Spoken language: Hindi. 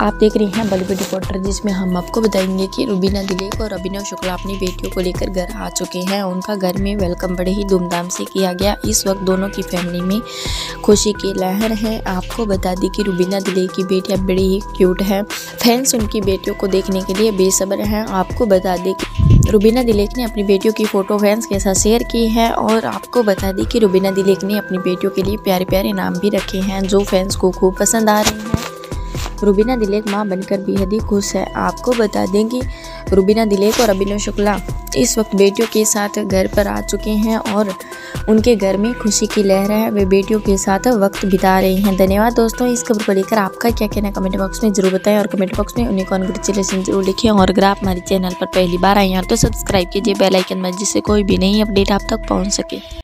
आप देख रहे हैं बॉलीवुड रिपोर्टर, जिसमें हम आपको बताएँगे कि रुबीना दिलीप और अभिनव शुक्ला अपनी बेटियों को लेकर घर आ चुके हैं। उनका घर में वेलकम बड़े ही धूमधाम से किया गया। इस वक्त दोनों की फैमिली में खुशी की लहर है। आपको बता दी कि रुबीना दिलीप की बेटियाँ बड़ी ही क्यूट हैं। फैंस उनकी बेटियों को देखने के लिए बेसब्र हैं। आपको बता दें कि रुबीना दिलेक ने अपनी बेटियों की फ़ोटो फैंस के साथ शेयर की है और आपको बता दी कि रुबीना दिलेक ने अपनी बेटियों के लिए प्यारे प्यारे नाम भी रखे हैं, जो फैंस को खूब पसंद आ रहे हैं। रुबीना दिलेक माँ बनकर बेहद ही खुश है। आपको बता दें कि रुबीना दिलेक और अभिनव शुक्ला इस वक्त बेटियों के साथ घर पर आ चुके हैं और उनके घर में खुशी की लहर है। वे बेटियों के साथ वक्त बिता रहे हैं। धन्यवाद दोस्तों, इस खबर को लेकर आपका क्या कहना कमेंट बॉक्स में ज़रूर बताएँ और कमेंट बॉक्स में उन्हें कॉन्ग्रेचुलेसन ज़रूर लिखें। और अगर आप हमारे चैनल पर पहली बार आए हैं तो सब्सक्राइब कीजिए, बेल आइकन में जिससे कोई भी नई अपडेट आप तक पहुँच सके।